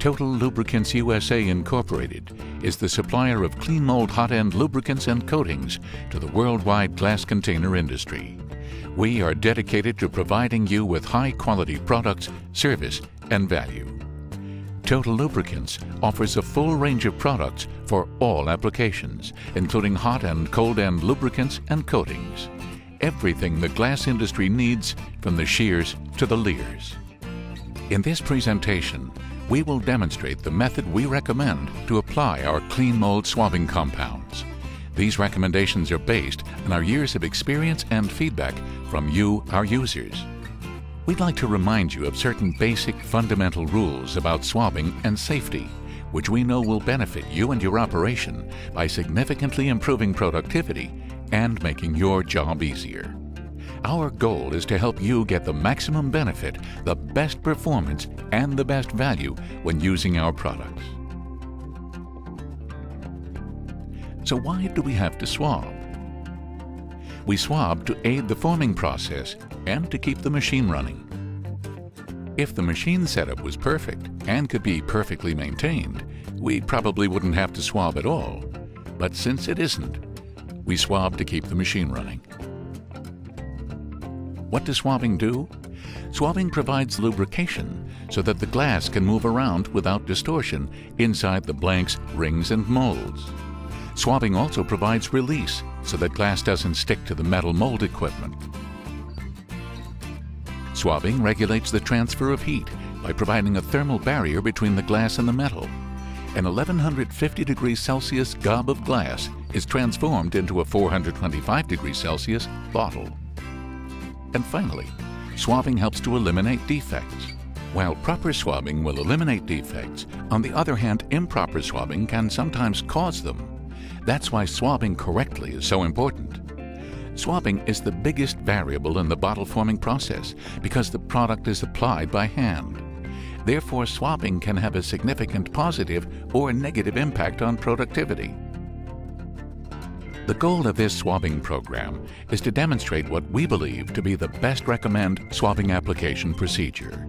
Total Lubricants USA Incorporated is the supplier of Kleenmold hot end lubricants and coatings to the worldwide glass container industry. We are dedicated to providing you with high quality products, service, and value. Total Lubricants offers a full range of products for all applications, including hot and cold end lubricants and coatings. Everything the glass industry needs from the shears to the lehrs. In this presentation, we will demonstrate the method we recommend to apply our Kleenmold swabbing compounds. These recommendations are based on our years of experience and feedback from you, our users. We'd like to remind you of certain basic fundamental rules about swabbing and safety, which we know will benefit you and your operation by significantly improving productivity and making your job easier. Our goal is to help you get the maximum benefit, the best performance, and the best value when using our products. So why do we have to swab? We swab to aid the forming process and to keep the machine running. If the machine setup was perfect and could be perfectly maintained, we probably wouldn't have to swab at all. But since it isn't, we swab to keep the machine running. What does swabbing do? Swabbing provides lubrication so that the glass can move around without distortion inside the blanks, rings, and molds. Swabbing also provides release so that glass doesn't stick to the metal mold equipment. Swabbing regulates the transfer of heat by providing a thermal barrier between the glass and the metal. An 1150 degrees Celsius gob of glass is transformed into a 425 degrees Celsius bottle. And finally, swabbing helps to eliminate defects. While proper swabbing will eliminate defects, on the other hand, improper swabbing can sometimes cause them. That's why swabbing correctly is so important. Swabbing is the biggest variable in the bottle forming process because the product is applied by hand. Therefore, swabbing can have a significant positive or negative impact on productivity. The goal of this swabbing program is to demonstrate what we believe to be the best recommend swabbing application procedure.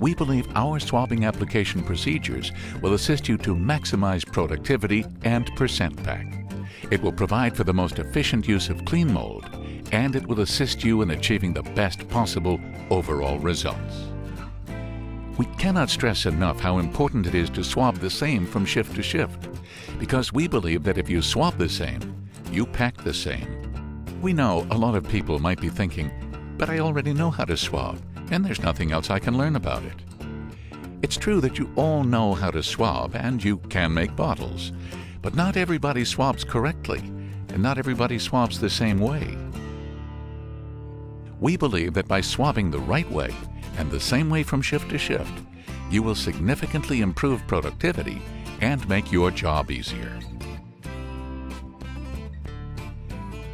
We believe our swabbing application procedures will assist you to maximize productivity and percent pack. It will provide for the most efficient use of Kleenmold, and it will assist you in achieving the best possible overall results. We cannot stress enough how important it is to swab the same from shift to shift, because we believe that if you swab the same, you pack the same. We know a lot of people might be thinking, but I already know how to swab, and there's nothing else I can learn about it. It's true that you all know how to swab and you can make bottles, but not everybody swabs correctly, and not everybody swabs the same way. We believe that by swabbing the right way and the same way from shift to shift, you will significantly improve productivity and make your job easier.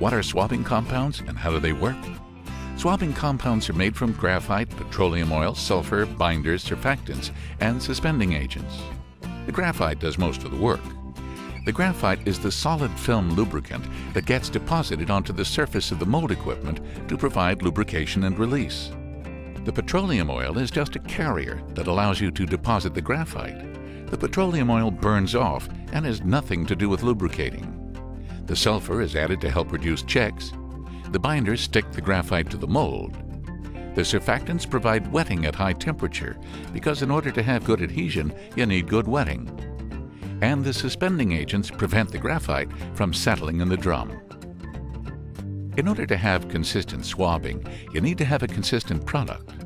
What are swabbing compounds and how do they work? Swabbing compounds are made from graphite, petroleum oil, sulfur, binders, surfactants, and suspending agents. The graphite does most of the work. The graphite is the solid film lubricant that gets deposited onto the surface of the mold equipment to provide lubrication and release. The petroleum oil is just a carrier that allows you to deposit the graphite. The petroleum oil burns off and has nothing to do with lubricating. The sulfur is added to help reduce checks. The binders stick the graphite to the mold. The surfactants provide wetting at high temperature because in order to have good adhesion, you need good wetting. And the suspending agents prevent the graphite from settling in the drum. In order to have consistent swabbing, you need to have a consistent product.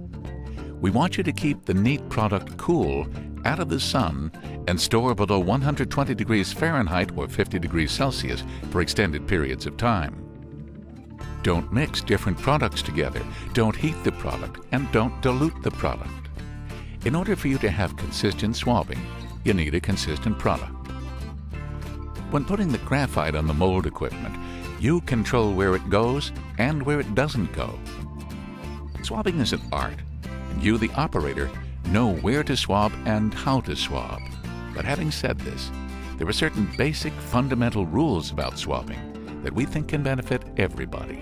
We want you to keep the neat product cool, out of the sun, and store below 120 degrees Fahrenheit or 50 degrees Celsius for extended periods of time. Don't mix different products together, don't heat the product, and don't dilute the product. In order for you to have consistent swabbing, you need a consistent product. When putting the graphite on the mold equipment, you control where it goes and where it doesn't go. Swabbing is an art, you, the operator, know where to swab and how to swab. But having said this, there are certain basic fundamental rules about swabbing that we think can benefit everybody.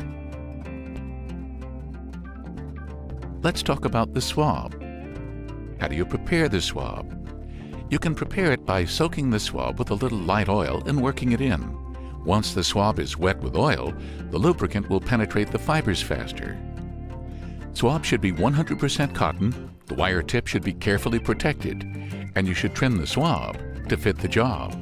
Let's talk about the swab. How do you prepare the swab? You can prepare it by soaking the swab with a little light oil and working it in. Once the swab is wet with oil, the lubricant will penetrate the fibers faster. Swab should be 100% cotton, the wire tip should be carefully protected, and you should trim the swab to fit the job.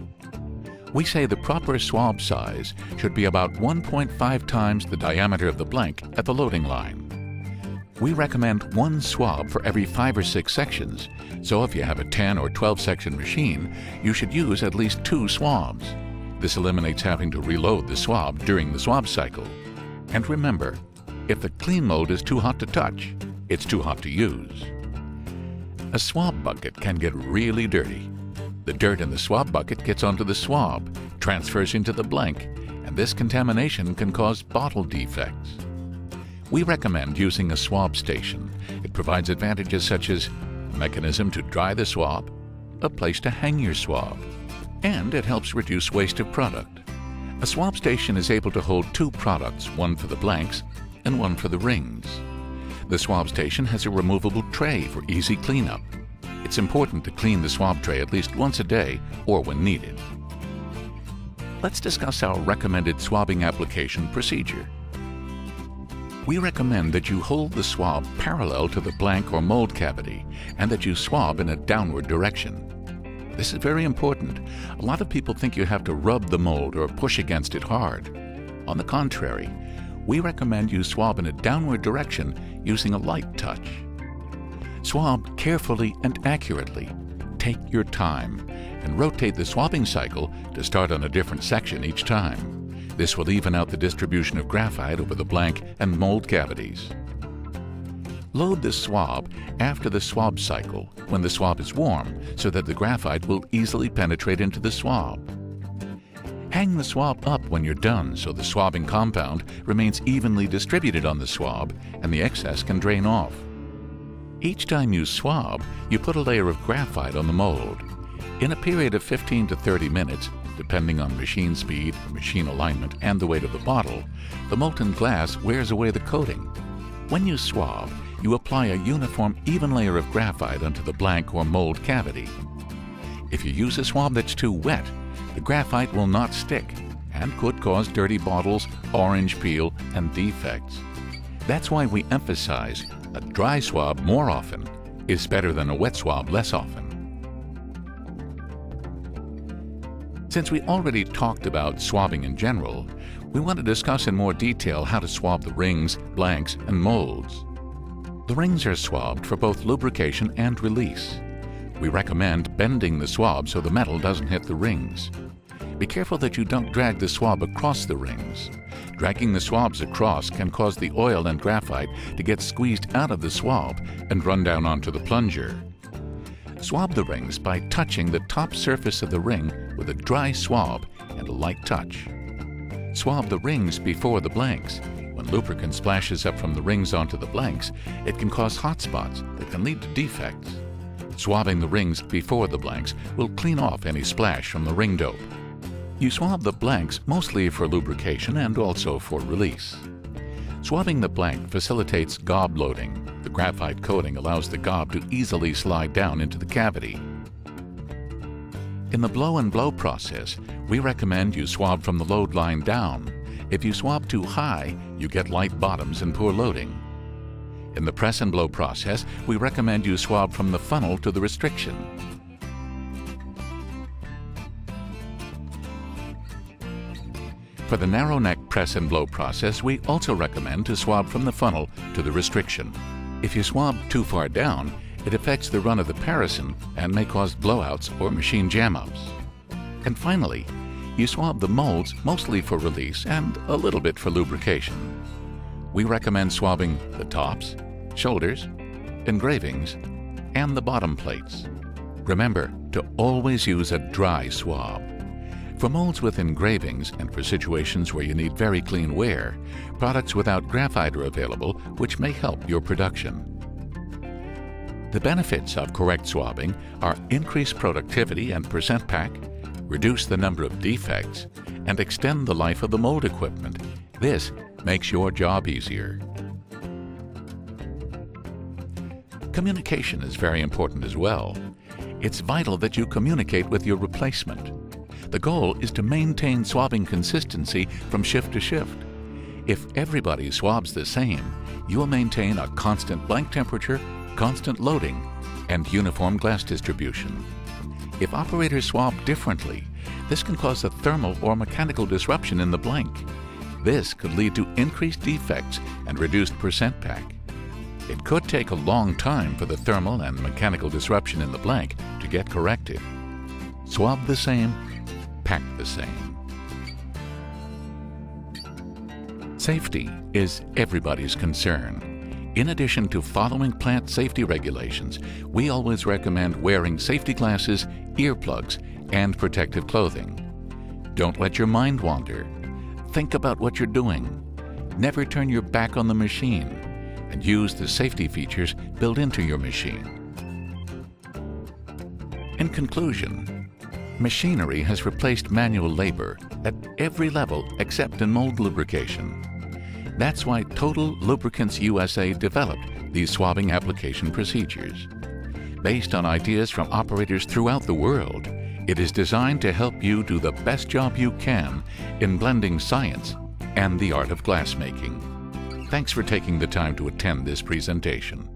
We say the proper swab size should be about 1.5 times the diameter of the blank at the loading line. We recommend one swab for every 5 or 6 sections, so if you have a 10 or 12 section machine, you should use at least two swabs. This eliminates having to reload the swab during the swab cycle. And remember, if the Kleenmold is too hot to touch, it's too hot to use. A swab bucket can get really dirty. The dirt in the swab bucket gets onto the swab, transfers into the blank, and this contamination can cause bottle defects. We recommend using a swab station. It provides advantages such as a mechanism to dry the swab, a place to hang your swab, and it helps reduce waste of product. A swab station is able to hold two products, one for the blanks and one for the rings. The swab station has a removable tray for easy cleanup. It's important to clean the swab tray at least once a day or when needed. Let's discuss our recommended swabbing application procedure we recommend that you hold the swab parallel to the blank or mold cavity and that you swab in a downward direction. This is very important. A lot of people think you have to rub the mold or push against it hard. On the contrary, we recommend you swab in a downward direction using a light touch. Swab carefully and accurately. Take your time and rotate the swabbing cycle to start on a different section each time. This will even out the distribution of graphite over the blank and mold cavities. Load the swab after the swab cycle when the swab is warm so that the graphite will easily penetrate into the swab. Hang the swab up when you're done so the swabbing compound remains evenly distributed on the swab and the excess can drain off. Each time you swab, you put a layer of graphite on the mold. In a period of 15 to 30 minutes, depending on machine speed, machine alignment, and the weight of the bottle, the molten glass wears away the coating. When you swab, you apply a uniform even layer of graphite onto the blank or mold cavity. If you use a swab that's too wet, the graphite will not stick and could cause dirty bottles, orange peel, and defects. That's why we emphasize a dry swab more often is better than a wet swab less often. Since we already talked about swabbing in general, we want to discuss in more detail how to swab the rings, blanks, and molds. The rings are swabbed for both lubrication and release. We recommend bending the swab so the metal doesn't hit the rings. Be careful that you don't drag the swab across the rings. Dragging the swabs across can cause the oil and graphite to get squeezed out of the swab and run down onto the plunger. Swab the rings by touching the top surface of the ring with a dry swab and a light touch. Swab the rings before the blanks. When lubricant splashes up from the rings onto the blanks, it can cause hot spots that can lead to defects. Swabbing the rings before the blanks will clean off any splash from the ring dope. You swab the blanks mostly for lubrication and also for release. Swabbing the blank facilitates gob loading. The graphite coating allows the gob to easily slide down into the cavity. In the blow and blow process, we recommend you swab from the load line down. If you swab too high, you get light bottoms and poor loading. In the press and blow process, we recommend you swab from the funnel to the restriction. For the narrow neck press and blow process, we also recommend to swab from the funnel to the restriction. If you swab too far down, it affects the run of the parison and may cause blowouts or machine jam-ups. And finally, you swab the molds mostly for release and a little bit for lubrication. We recommend swabbing the tops, shoulders, engravings, and the bottom plates. Remember to always use a dry swab. For molds with engravings and for situations where you need very clean ware, products without graphite are available which may help your production. The benefits of correct swabbing are increased productivity and percent pack, reduce the number of defects, and extend the life of the mold equipment. This makes your job easier. Communication is very important as well. it's vital that you communicate with your replacement. The goal is to maintain swabbing consistency from shift to shift. If everybody swabs the same, you will maintain a constant blank temperature, constant loading, and uniform glass distribution. If operators swab differently, this can cause a thermal or mechanical disruption in the blank. This could lead to increased defects and reduced percent pack. It could take a long time for the thermal and mechanical disruption in the blank to get corrected. Swab the same, pack the same. Safety is everybody's concern. In addition to following plant safety regulations, we always recommend wearing safety glasses, earplugs, and protective clothing. Don't let your mind wander. Think about what you're doing. Never turn your back on the machine and use the safety features built into your machine. In conclusion, machinery has replaced manual labor at every level except in mold lubrication. That's why Total Lubricants USA developed these swabbing application procedures. Based on ideas from operators throughout the world, it is designed to help you do the best job you can in blending science and the art of glassmaking. Thanks for taking the time to attend this presentation.